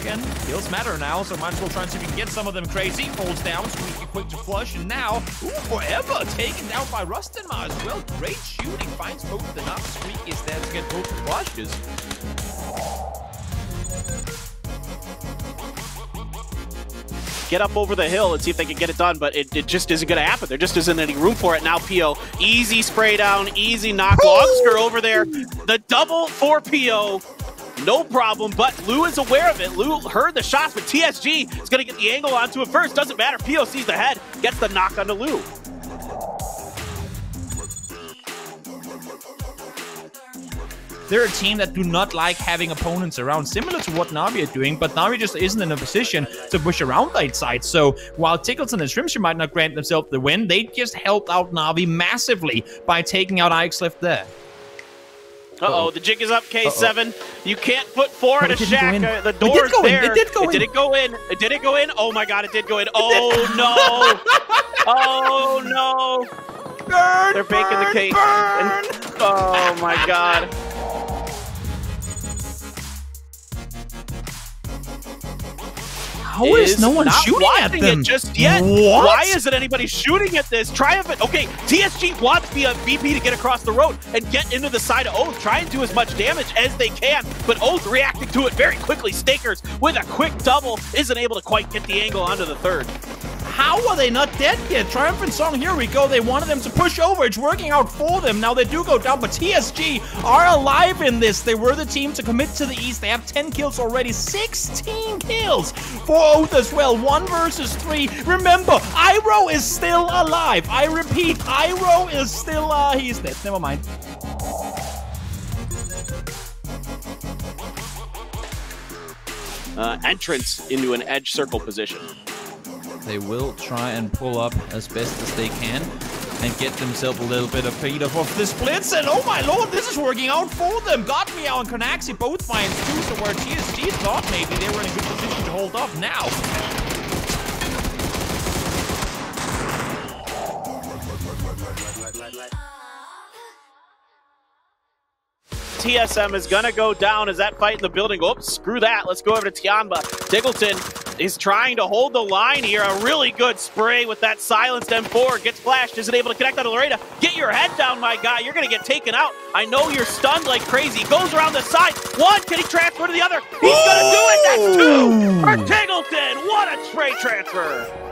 again, kills matter now, so might as well try and see if we can get some of them crazy. Falls down, squeaky quick to flush, and now, ooh, forever taken down by Rustenma as well. Great shooting, finds both enough. Squeak is there to get both the flushes. get up over the hill and see if they can get it done, but it, it just isn't going to happen. There just isn't any room for it. Now Pio, easy spray down, easy knock. Logsker over there. The double for Pio. No problem, but Lou is aware of it. Lou heard the shots, but TSG is going to get the angle onto it first. Doesn't matter. Pio sees the head, gets the knock onto Lou. They're a team that do not like having opponents around, similar to what Navi are doing, but Navi just isn't in a position to push around that side. So while Tickleton and Shrimpshin might not grant themselves the win, they just helped out Navi massively by taking out Ixlef there. Uh-oh, the jig is up, K7. Uh -oh. You can't put four in a shack. Uh, the door's it there. In. It did go it in. Did it go in? It did it go in? Oh my god, it did go in. Oh no. oh no. Burn, They're baking burn, the cake. And, oh my god. How is, is no one shooting at them? just yet. What? Why isn't anybody shooting at this? Triumph. Okay, TSG wants the uh, VP to get across the road and get into the side of Oath. Try and do as much damage as they can, but Oath reacting to it very quickly. Stakers with a quick double isn't able to quite get the angle onto the third. How are they not dead yet? Triumphant Song, here we go. They wanted them to push over. It's working out for them. Now they do go down, but TSG are alive in this. They were the team to commit to the East. They have 10 kills already. 16 kills for Oath as well. One versus three. Remember, Iroh is still alive. I repeat, Iroh is still, uh, he's dead. Never mind. Uh, entrance into an edge circle position. They will try and pull up as best as they can and get themselves a little bit of feed off this splits. And oh my lord, this is working out for them. Got me out and Konaxi both finds two, so where TSG thought maybe they were in a good position to hold off now. TSM is to go down as that fight in the building. Oops, screw that. Let's go over to Tianba. Tiggleton is trying to hold the line here. A really good spray with that silenced M4. Gets flashed, isn't able to connect on Loretta. Get your head down, my guy. You're going to get taken out. I know you're stunned like crazy. Goes around the side. One, can he transfer to the other? He's going to do it. That's two for Tiggleton. What a spray transfer.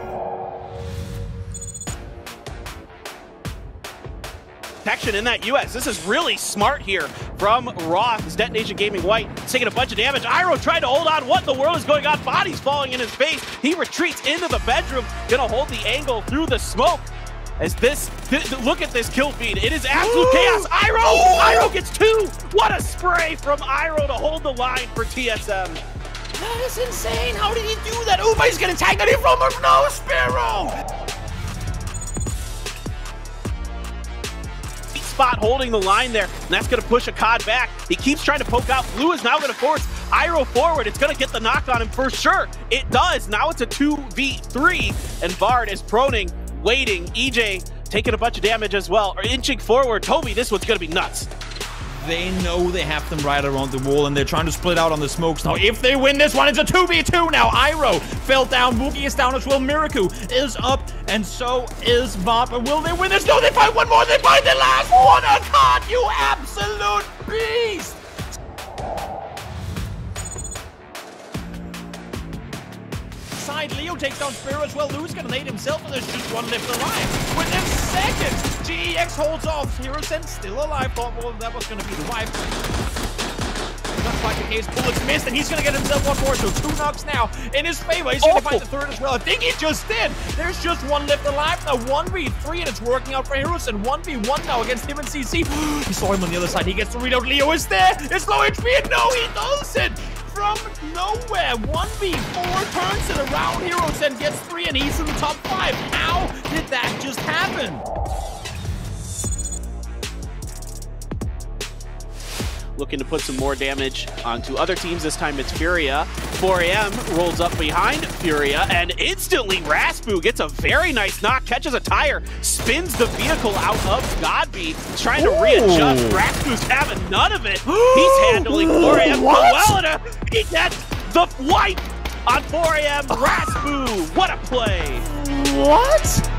Protection in that US. This is really smart here from Roth. His Detonation Gaming White taking a bunch of damage. Iroh trying to hold on. What in the world is going on? Bodies falling in his face. He retreats into the bedroom. Gonna hold the angle through the smoke. As this, th look at this kill feed. It is absolute chaos. Iroh! Iroh gets two! What a spray from Iroh to hold the line for TSM. That is insane. How did he do that? Oh, but he's getting tagged at him from a no Sparrow! Spot holding the line there, and that's going to push Akkad back. He keeps trying to poke out. Blue is now going to force Iroh forward. It's going to get the knock on him for sure. It does. Now it's a 2v3, and Bard is proning, waiting. EJ taking a bunch of damage as well, or inching forward. Toby, this one's going to be nuts they know they have them right around the wall, and they're trying to split out on the smokes now. If they win this one, it's a 2v2 now. Iroh fell down. Wookie is down as well. Miraku is up, and so is Vop. Will they win this? No, they find one more. They find the last one. A card, you absolute beast. side. Leo takes down Spear as well. Lou's gonna himself, and there's just one left alive. Within seconds, GEX holds off. Hero Sense still alive. Thought well, that was gonna be the wipe. Not quite the case. Bullets missed, and he's gonna get himself one more. So two knocks now in his favor. He's gonna oh. find the third as well. I think he just did. There's just one left alive now. 1v3, and it's working out for Heroes, and 1v1 now against him and CC. he saw him on the other side. He gets the readout. Leo is there. It's low HP, and no, he doesn't from nowhere. 1v4 turns it around Heroes and gets three, and he's in the top five. How did that just happen? Looking to put some more damage onto other teams. This time it's Furia. 4AM rolls up behind Furia, and instantly Raspu gets a very nice knock, catches a tire, spins the vehicle out of Godby, trying to Ooh. readjust. Raspu's having none of it. He's handling 4AM well. He gets The wipe on 4am Raspu. What a play. What?